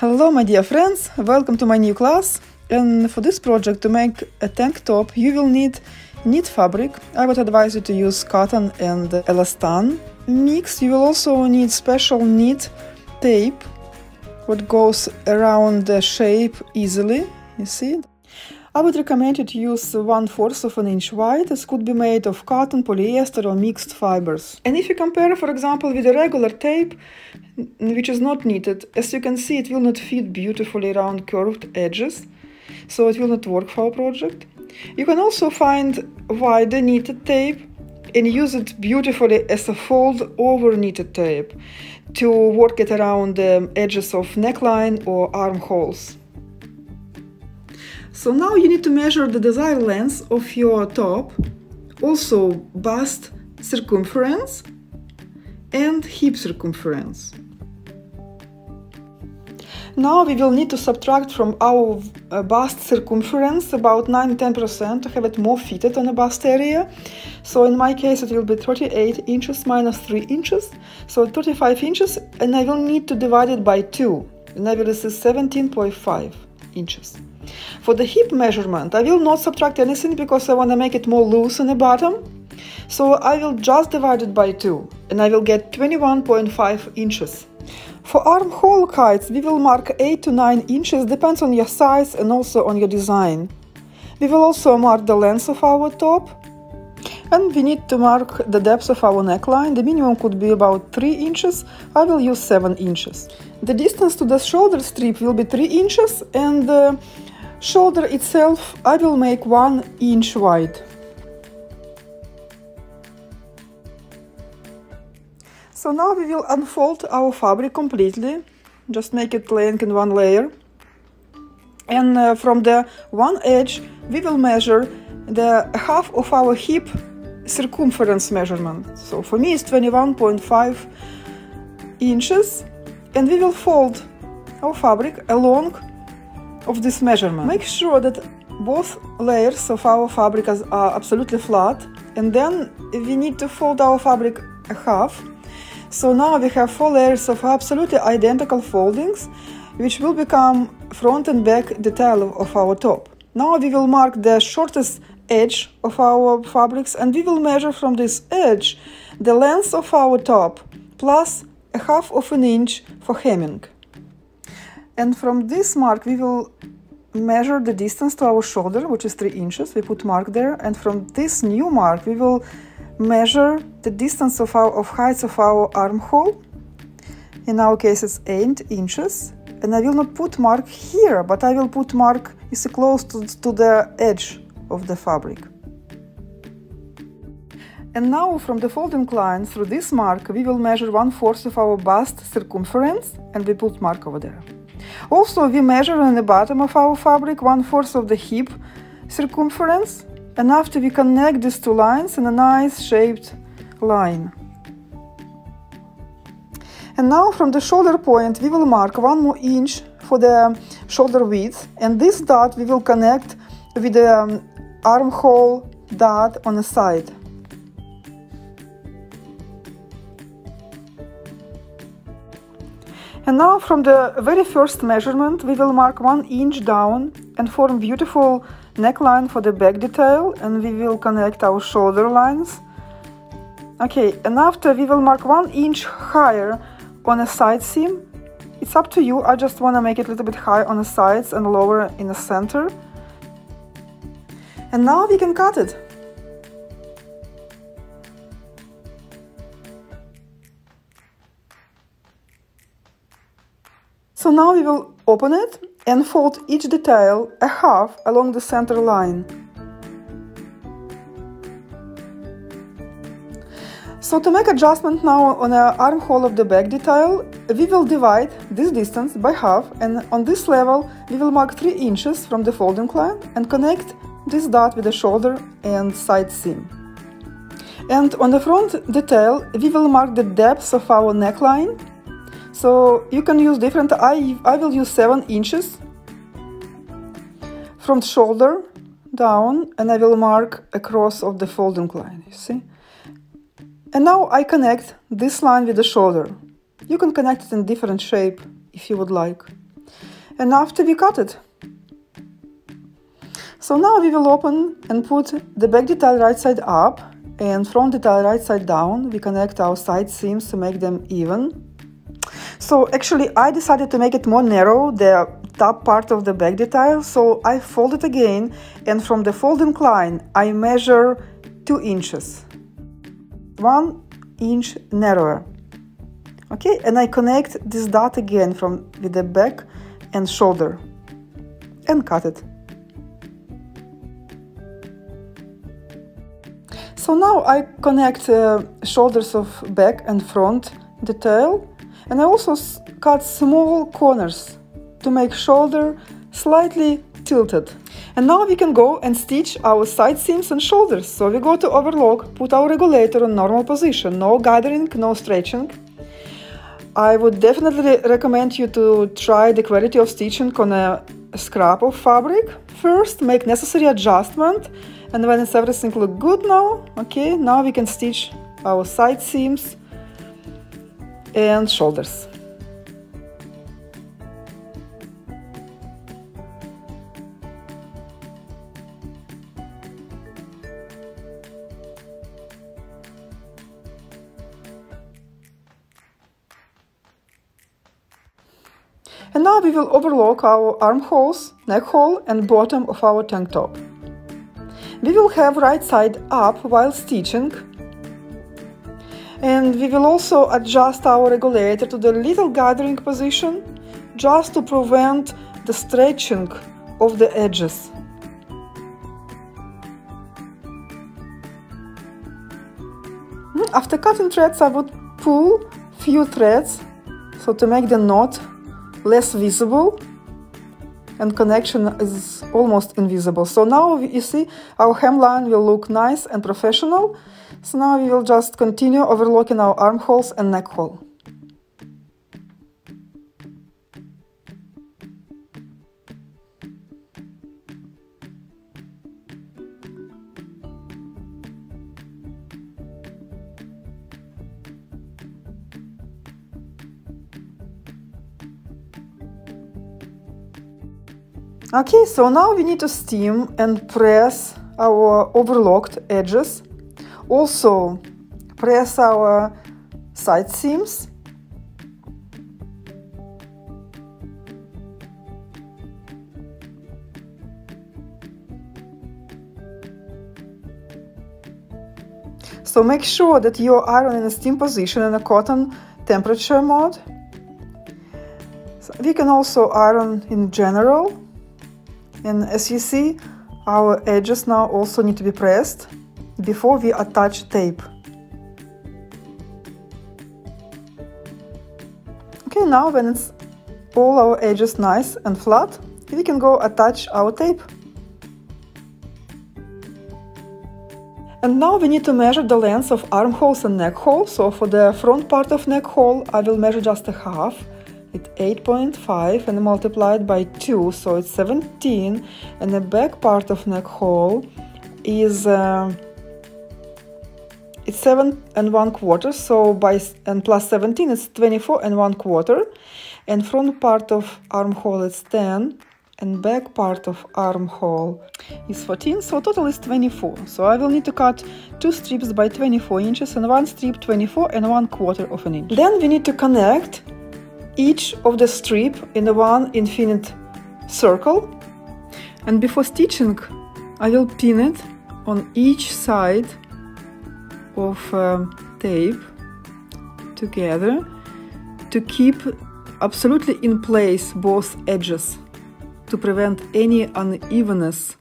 Hello my dear friends, welcome to my new class. And for this project to make a tank top you will need knit fabric. I would advise you to use cotton and elastan mix. You will also need special knit tape what goes around the shape easily, you see. I would recommend you to use one fourth of an inch wide. This could be made of cotton, polyester or mixed fibers. And if you compare, for example, with a regular tape, which is not knitted, as you can see, it will not fit beautifully around curved edges, so it will not work for our project. You can also find wider knitted tape and use it beautifully as a fold over knitted tape to work it around the edges of neckline or armholes. So now you need to measure the desired length of your top, also bust circumference and hip circumference. Now we will need to subtract from our uh, bust circumference about 9-10% to have it more fitted on the bust area. So in my case it will be 38 inches minus 3 inches, so 35 inches and I will need to divide it by 2 and I will receive 17.5 inches. For the hip measurement, I will not subtract anything because I want to make it more loose on the bottom. So I will just divide it by 2 and I will get 21.5 inches. For armhole heights, we will mark 8 to 9 inches, depends on your size and also on your design. We will also mark the length of our top and we need to mark the depth of our neckline. The minimum could be about 3 inches, I will use 7 inches. The distance to the shoulder strip will be 3 inches and the shoulder itself I will make 1 inch wide. So now we will unfold our fabric completely, just make it laying in one layer. And uh, from the one edge we will measure the half of our hip circumference measurement. So for me it's 21.5 inches and we will fold our fabric along of this measurement. Make sure that both layers of our fabric are absolutely flat and then we need to fold our fabric a half. So now we have four layers of absolutely identical foldings which will become front and back detail of our top. Now we will mark the shortest edge of our fabrics and we will measure from this edge the length of our top plus a half of an inch for hemming. And from this mark we will measure the distance to our shoulder, which is 3 inches. We put mark there. And from this new mark we will measure the distance of our of heights of our armhole. In our case it's 8 inches. And I will not put mark here, but I will put mark is close to, to the edge of the fabric. And now from the folding line through this mark we will measure one fourth of our bust circumference and we put mark over there. Also we measure on the bottom of our fabric one fourth of the hip circumference and after we connect these two lines in a nice shaped line. And now from the shoulder point we will mark one more inch for the shoulder width and this dot we will connect with the um, armhole dot on the side. And now from the very first measurement we will mark one inch down and form beautiful neckline for the back detail and we will connect our shoulder lines. Okay, and after we will mark one inch higher on a side seam. It's up to you, I just want to make it a little bit high on the sides and lower in the center. And now we can cut it. So now we will open it and fold each detail a half along the center line. So to make adjustment now on the armhole of the back detail, we will divide this distance by half and on this level we will mark 3 inches from the folding line and connect this dot with the shoulder and side seam. And on the front detail, we will mark the depth of our neckline. So you can use different, I, I will use 7 inches from shoulder down and I will mark across of the folding line, you see. And now I connect this line with the shoulder. You can connect it in different shape if you would like. and after we cut it. So now we will open and put the back detail right side up and front detail right side down. We connect our side seams to make them even. So actually I decided to make it more narrow, the top part of the back detail, so I fold it again and from the fold line I measure 2 inches, 1 inch narrower. Okay, and I connect this dot again from with the back and shoulder and cut it. So now I connect uh, shoulders of back and front detail and I also cut small corners to make shoulder slightly tilted. And now we can go and stitch our side seams and shoulders. So we go to overlock, put our regulator on normal position, no gathering, no stretching. I would definitely recommend you to try the quality of stitching on a scrap of fabric. First, make necessary adjustment and when it's everything look good now, okay, now we can stitch our side seams and shoulders. And now we will overlock our armholes, neck hole and bottom of our tank top. We will have right side up while stitching and we will also adjust our regulator to the little gathering position just to prevent the stretching of the edges. Hmm, after cutting threads I would pull few threads so to make the knot less visible and connection is almost invisible. So now you see our hemline will look nice and professional. So now we will just continue overlocking our armholes and neck hole. Okay, so now we need to steam and press our overlocked edges. Also press our side seams. So make sure that you iron in a steam position in a cotton temperature mode. So we can also iron in general and as you see, our edges now also need to be pressed before we attach tape. Okay, now when it's all our edges nice and flat, we can go attach our tape. And now we need to measure the length of armholes and neck hole. So for the front part of neck hole, I will measure just a half with 8.5 and multiplied by 2 so it's 17 and the back part of neck hole is uh, it's 7 and 1 quarter so by and plus 17 it's 24 and 1 quarter. And front part of armhole is 10 and back part of armhole is 14 so total is 24 so I will need to cut two strips by 24 inches and one strip 24 and 1 quarter of an inch. Then we need to connect each of the strip in one infinite circle and before stitching I will pin it on each side of uh, tape together to keep absolutely in place both edges to prevent any unevenness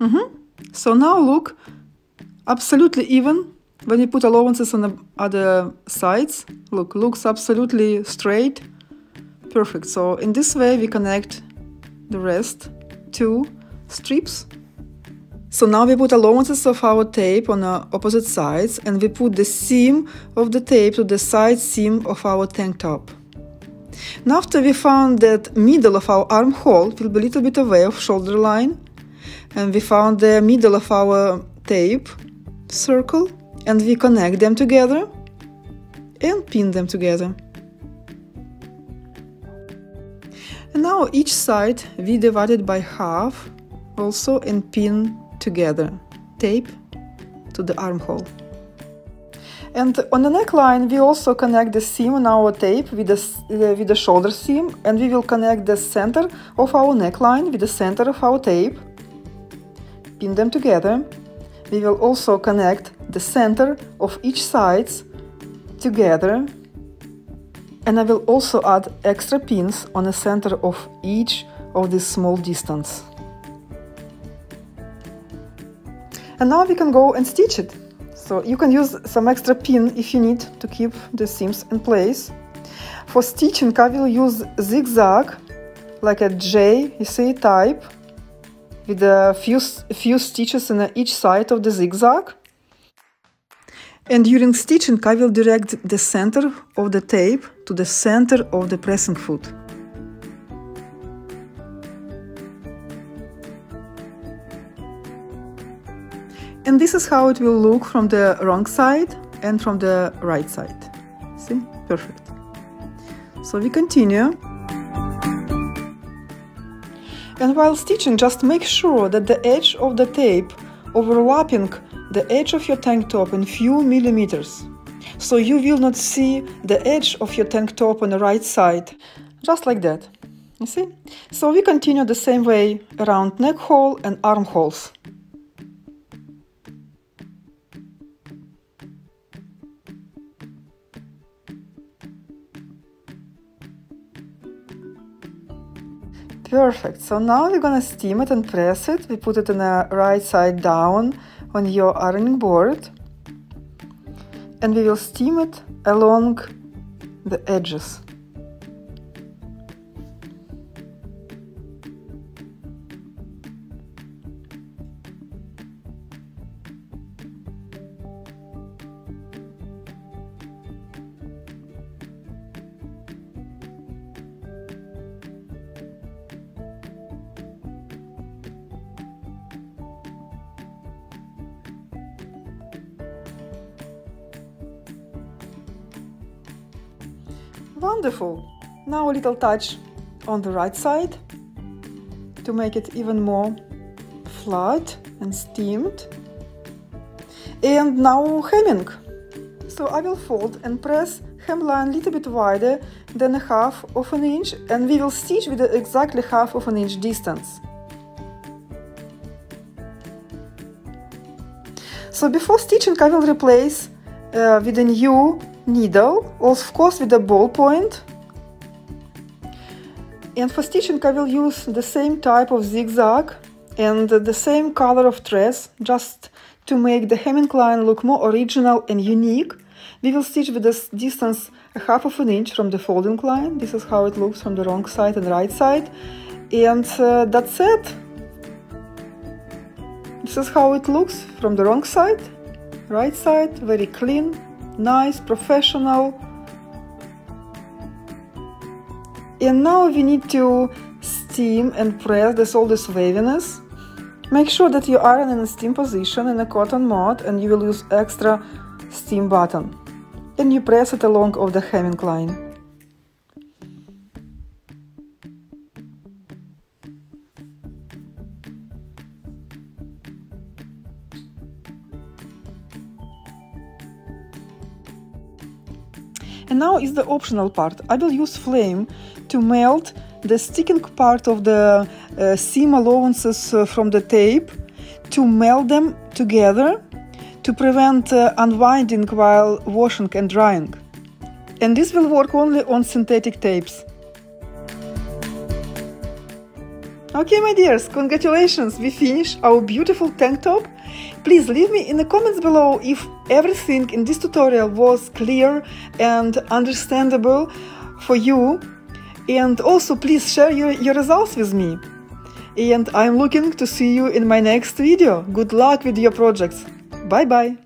mm -hmm. So now look absolutely even when you put allowances on the other sides. Look, looks absolutely straight. Perfect. So in this way we connect the rest two strips. So now we put allowances of our tape on the opposite sides and we put the seam of the tape to the side seam of our tank top. Now after we found that middle of our armhole will be a little bit away of shoulder line and we found the middle of our tape circle and we connect them together and pin them together. And now each side we divided by half also and pin together. Tape to the armhole. And on the neckline, we also connect the seam on our tape with the, uh, with the shoulder seam and we will connect the center of our neckline with the center of our tape. Pin them together. We will also connect the center of each sides together. And I will also add extra pins on the center of each of this small distance. And now we can go and stitch it. So you can use some extra pin if you need to keep the seams in place. For stitching I will use zigzag like a J, you see type with a few, few stitches on each side of the zigzag. And during stitching I will direct the center of the tape to the center of the pressing foot. And this is how it will look from the wrong side and from the right side. See? Perfect. So we continue. And while stitching, just make sure that the edge of the tape overlapping the edge of your tank top in few millimeters. So you will not see the edge of your tank top on the right side, just like that. You see? So we continue the same way around neck hole and armholes. Perfect. So now we're gonna steam it and press it. We put it in the right side down on your ironing board. And we will steam it along the edges. Wonderful! Now a little touch on the right side to make it even more flat and steamed. And now hemming. So I will fold and press hemline a little bit wider than a half of an inch and we will stitch with exactly half of an inch distance. So before stitching I will replace uh, with a new needle, of course with a ballpoint. And for stitching I will use the same type of zigzag and the same color of threads just to make the hemming line look more original and unique. We will stitch with this distance a half of an inch from the folding line. This is how it looks from the wrong side and right side. And uh, that's it. This is how it looks from the wrong side, right side, very clean, nice, professional. And now we need to steam and press this all this waviness. Make sure that you iron in a steam position in a cotton mod and you will use extra steam button. And you press it along of the hemming line. And now is the optional part. I will use flame to melt the sticking part of the uh, seam allowances uh, from the tape to melt them together to prevent uh, unwinding while washing and drying. And this will work only on synthetic tapes. Okay, my dears, congratulations! We finished our beautiful tank top Please leave me in the comments below if everything in this tutorial was clear and understandable for you. And also please share your, your results with me. And I'm looking to see you in my next video. Good luck with your projects. Bye bye.